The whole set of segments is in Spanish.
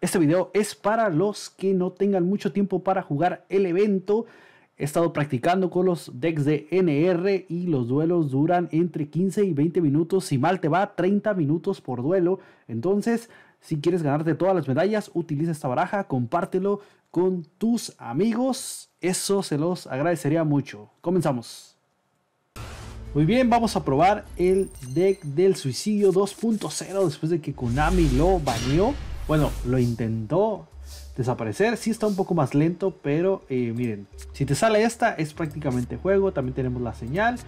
Este video es para los que no tengan mucho tiempo para jugar el evento. He estado practicando con los decks de NR y los duelos duran entre 15 y 20 minutos. Si mal te va, 30 minutos por duelo. Entonces, si quieres ganarte todas las medallas, utiliza esta baraja, compártelo con tus amigos. Eso se los agradecería mucho. Comenzamos. Muy bien, vamos a probar el deck del suicidio 2.0 después de que Konami lo baneó. Bueno, lo intentó desaparecer. Sí está un poco más lento, pero eh, miren, si te sale esta es prácticamente juego. También tenemos la señal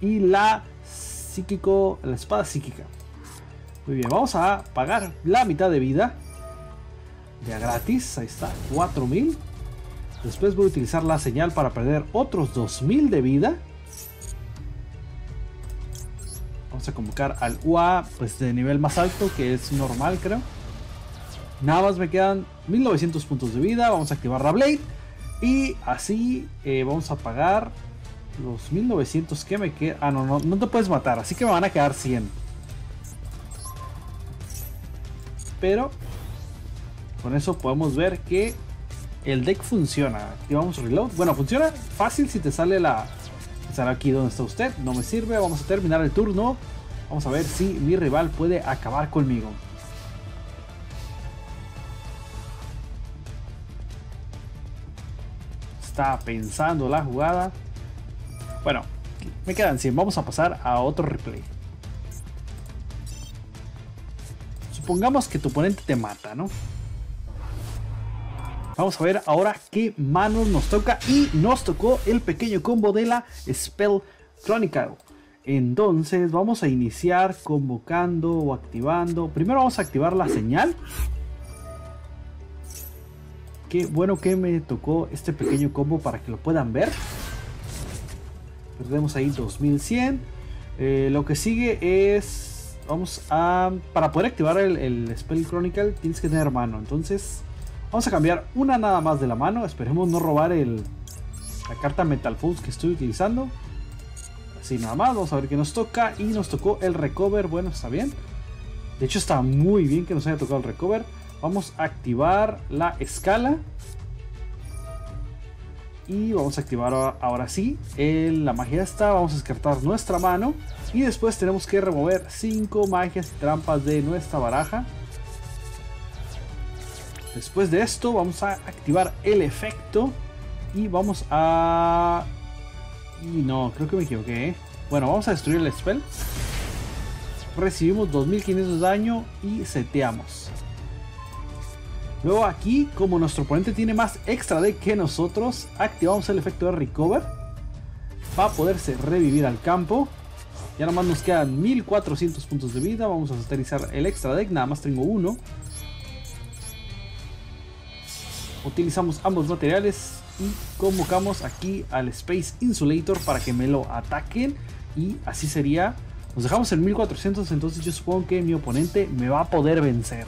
y la psíquico, la espada psíquica. Muy bien, vamos a pagar la mitad de vida. Ya gratis, ahí está, 4000. Después voy a utilizar la señal para perder otros 2000 de vida. Vamos a convocar al UA pues de nivel más alto, que es normal creo. Nada más me quedan 1900 puntos de vida. Vamos a activar la Blade. Y así eh, vamos a pagar los 1900 que me quedan. Ah, no, no, no te puedes matar. Así que me van a quedar 100. Pero con eso podemos ver que el deck funciona. Activamos reload. Bueno, funciona fácil si te sale la... Estar aquí donde está usted. No me sirve. Vamos a terminar el turno. Vamos a ver si mi rival puede acabar conmigo. Está pensando la jugada. Bueno, me quedan 100. Vamos a pasar a otro replay. Supongamos que tu oponente te mata, ¿no? Vamos a ver ahora qué manos nos toca. Y nos tocó el pequeño combo de la Spell Chronicle. Entonces vamos a iniciar convocando o activando. Primero vamos a activar la señal. Qué bueno que me tocó este pequeño combo para que lo puedan ver. Perdemos ahí 2100. Eh, lo que sigue es... Vamos a... Para poder activar el, Spell Chronicle tienes que tener mano. Entonces vamos a cambiar una nada más de la mano. Esperemos no robar el, la carta Metal Foods que estoy utilizando. Así nada más. Vamos a ver qué nos toca. Y nos tocó el Recover. Bueno, está bien. De hecho está muy bien que nos haya tocado el Recover. Vamos a activar la escala. Y vamos a activar ahora sí la magia esta. Vamos a descartar nuestra mano. Y después tenemos que remover 5 magias y trampas de nuestra baraja. Después de esto vamos a activar el efecto. Y vamos a... Y no, creo que me equivoqué. ¿eh? Bueno, vamos a destruir el spell. Recibimos 2500 de daño y seteamos. Luego aquí, como nuestro oponente tiene más extra de que nosotros, activamos el efecto de Recover. Para poderse revivir al campo. Ya nada más nos quedan 1400 puntos de vida. Vamos a utilizar el extra deck, nada más tengo uno. Utilizamos ambos materiales y convocamos aquí al Space Insulator para que me lo ataquen. Y así sería. Nos dejamos en 1400, entonces yo supongo que mi oponente me va a poder vencer.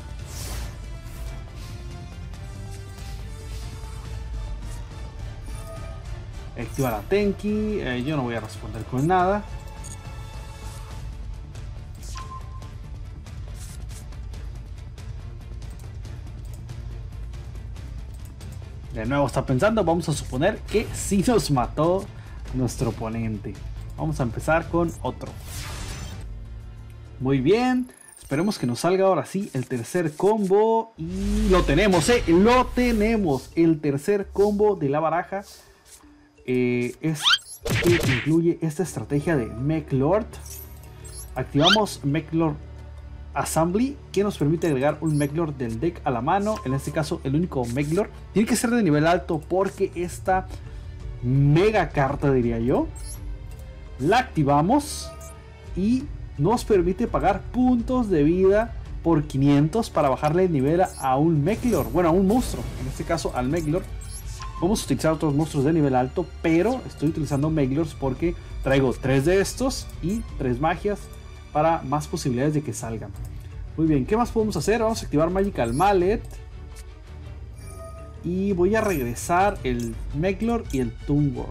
Activa la Tenki. Eh, yo no voy a responder con nada. De nuevo está pensando, vamos a suponer que sí nos mató nuestro oponente. Vamos a empezar con otro. Muy bien. Esperemos que nos salga ahora sí el tercer combo. Y lo tenemos, ¿eh? Lo tenemos. El tercer combo de la baraja eh, es que incluye esta estrategia de Lord. Activamos Lord Assembly que nos permite agregar un Lord del deck a la mano. En este caso el único Lord. Tiene que ser de nivel alto porque esta mega carta diría yo la activamos y nos permite pagar puntos de vida por 500 para bajarle el nivel a un Lord. Bueno a un monstruo, en este caso al Lord Vamos a utilizar otros monstruos de nivel alto, pero estoy utilizando Meglors porque traigo tres de estos y tres magias para más posibilidades de que salgan. Muy bien, ¿qué más podemos hacer? Vamos a activar Magical Mallet. Y voy a regresar el Meglor y el Tumor.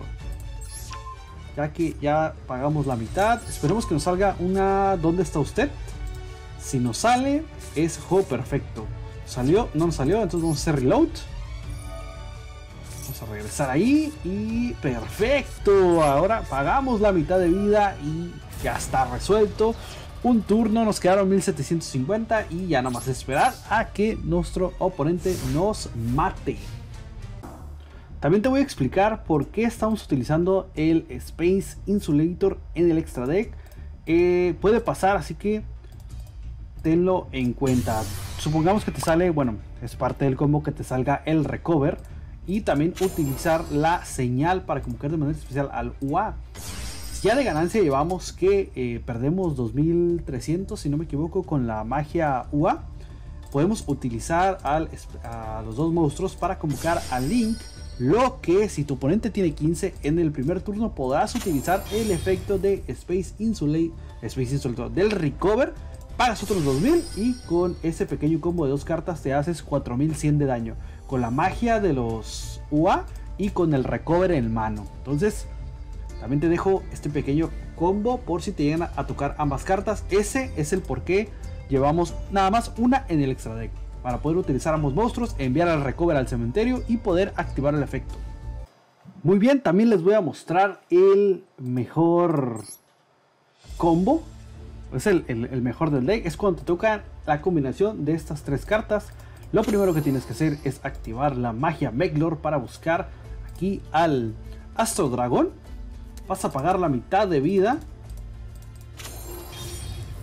Ya que ya pagamos la mitad. Esperemos que nos salga una... ¿Dónde está usted? Si nos sale, es juego perfecto. Salió, no nos salió, entonces vamos a hacer reload. Vamos a regresar ahí y perfecto. Ahora pagamos la mitad de vida y ya está resuelto. Un turno, nos quedaron 1750 y ya nada más esperar a que nuestro oponente nos mate. También te voy a explicar por qué estamos utilizando el Space Insulator en el extra deck. Eh, puede pasar, así que tenlo en cuenta. Supongamos que te sale, bueno, es parte del combo que te salga el recover y también utilizar la señal para convocar de manera especial al UA. Ya de ganancia llevamos que eh, perdemos 2300, si no me equivoco, con la magia UA. Podemos utilizar a los dos monstruos para convocar a Link lo que si tu oponente tiene 15 en el primer turno podrás utilizar el efecto de Space Insulate, Space Insulate del Recover, pagas otros 2000 y con ese pequeño combo de dos cartas te haces 4100 de daño. Con la magia de los UA y con el Recover en mano. Entonces, también te dejo este pequeño combo por si te llegan a tocar ambas cartas. Ese es el por qué llevamos nada más una en el extra deck para poder utilizar ambos monstruos, enviar al recover al cementerio y poder activar el efecto. Muy bien, también les voy a mostrar el mejor combo. Es el, mejor del deck. Es cuando te toca la combinación de estas tres cartas. Lo primero que tienes que hacer es activar la magia Meglor para buscar aquí al Astro Dragón. Vas a pagar la mitad de vida.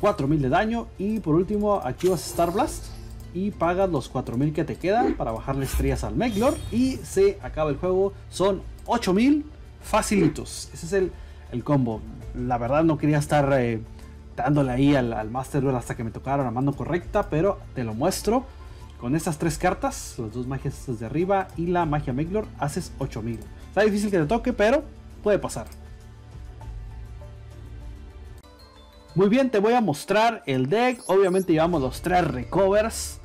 4000 de daño. Y por último, activas Star Blast y pagas los 4000 que te quedan para bajarle estrellas al Meglor y se acaba el juego. Son 8000 facilitos. Ese es el, el combo. La verdad no quería estar eh, dándole ahí al, Master Duel hasta que me tocara la mano correcta, pero te lo muestro. Con estas tres cartas, las dos magias de arriba y la magia Meglor, haces 8000. Está difícil que te toque, pero puede pasar. Muy bien, te voy a mostrar el deck. Obviamente llevamos los tres recovers.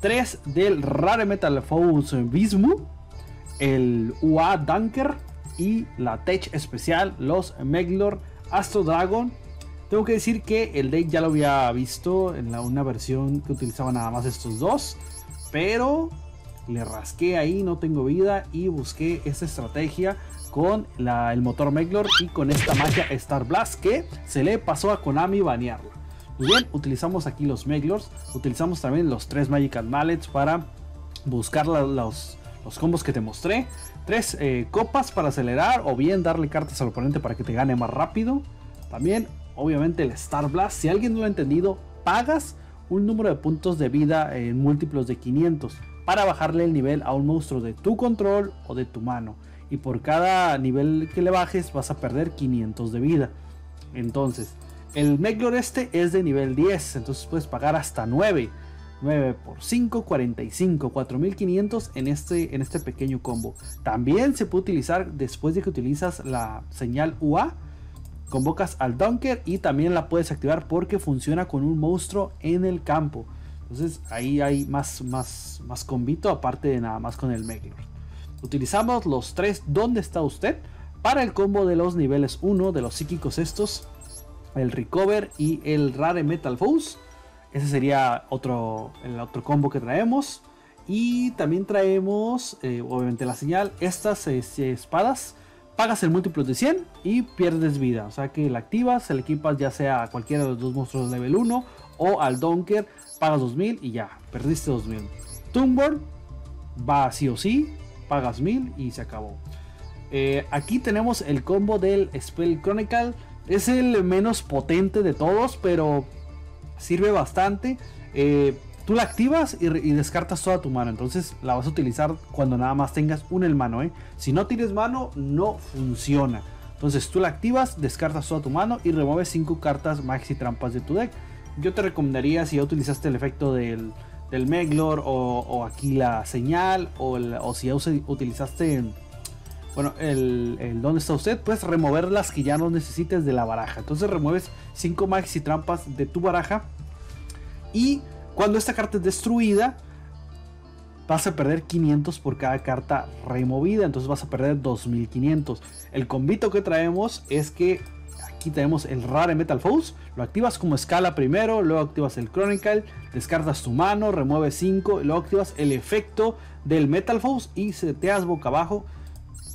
3 del Rare Metal Foes Bismu, el UA Dunker y la Tech especial, los Meglor Astro Dragon. Tengo que decir que el deck ya lo había visto en la, una versión que utilizaba nada más estos dos, pero le rasqué ahí, no tengo vida y busqué esta estrategia con el motor Meglor y con esta magia Star Blast que se le pasó a Konami banearla. Muy bien, utilizamos aquí los Meglors, utilizamos también los tres Magical Mallets para buscar los, combos que te mostré. Tres eh, copas para acelerar o bien darle cartas al oponente para que te gane más rápido. También, obviamente, el Star Blast. Si alguien no lo ha entendido, pagas un número de puntos de vida en múltiplos de 500 para bajarle el nivel a un monstruo de tu control o de tu mano. Y por cada nivel que le bajes vas a perder 500 de vida. Entonces, el Meglor este es de nivel 10, entonces puedes pagar hasta 9. 9 por 5, 45, 4500 en este, en este pequeño combo. También se puede utilizar después de que utilizas la señal UA. Convocas al Dunker y también la puedes activar porque funciona con un monstruo en el campo. Entonces ahí hay más, más, más combito aparte de nada más con el Meglor. Utilizamos los tres ¿Dónde está usted? Para el combo de los niveles 1 de los psíquicos estos el Recover y el Rare Metal Foes. Ese sería otro, el otro combo que traemos. Y también traemos, eh, obviamente, la señal. Estas eh, espadas. Pagas el múltiplo de 100 y pierdes vida. O sea que la activas, se le equipas ya sea a cualquiera de los dos monstruos de level 1 o al Donker. Pagas 2000 y ya, perdiste 2000. Tombworld va sí o sí. Pagas 1000 y se acabó. Eh, aquí tenemos el combo del Spell Chronicle es el menos potente de todos, pero sirve bastante. Eh, tú la activas y, descartas toda tu mano. Entonces la vas a utilizar cuando nada más tengas un el mano. ¿eh? Si no tienes mano, no funciona. Entonces tú la activas, descartas toda tu mano y remueves 5 cartas maxi trampas de tu deck. Yo te recomendaría si ya utilizaste el efecto del, del Meglor o, aquí la señal o, o si ya utilizaste bueno, el, el ¿dónde está usted? Puedes remover las que ya no necesites de la baraja. Entonces remueves 5 maxi trampas de tu baraja. Y cuando esta carta es destruida, vas a perder 500 por cada carta removida. Entonces vas a perder 2500. El convito que traemos es que aquí tenemos el Rare Metal Foes. Lo activas como escala primero, luego activas el Chronicle, descartas tu mano, remueves 5, luego activas el efecto del Metal Foes y seteas boca abajo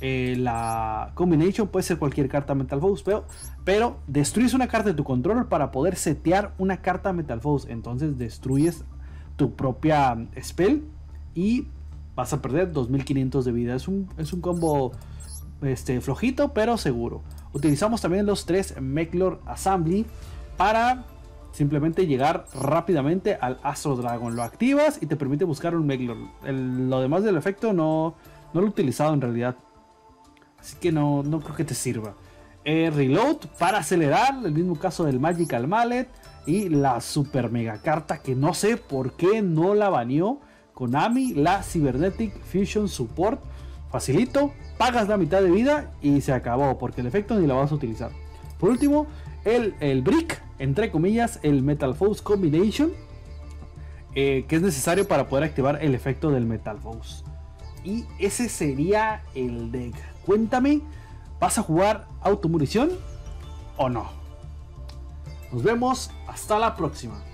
eh, la combination. Puede ser cualquier carta Metal Foes, pero, pero destruyes una carta de tu control para poder setear una carta Metal Foes. Entonces destruyes tu propia spell y vas a perder 2500 de vida. Es un, es un combo este, flojito, pero seguro. Utilizamos también los tres Meklor Assembly para simplemente llegar rápidamente al Astro Dragon. Lo activas y te permite buscar un Meklor. lo demás del efecto no, no lo he utilizado en realidad. Así que no, no creo que te sirva. Eh, reload para acelerar, el mismo caso del Magical Mallet. Y la super mega carta que no sé por qué no la baneó Konami, la Cybernetic Fusion Support. Facilito, pagas la mitad de vida y se acabó, porque el efecto ni la vas a utilizar. Por último, el, el Brick, entre comillas, el Metal Force Combination, eh, que es necesario para poder activar el efecto del Metal Force. Y ese sería el deck. Cuéntame, ¿vas a jugar automunición o no? Nos vemos hasta la próxima.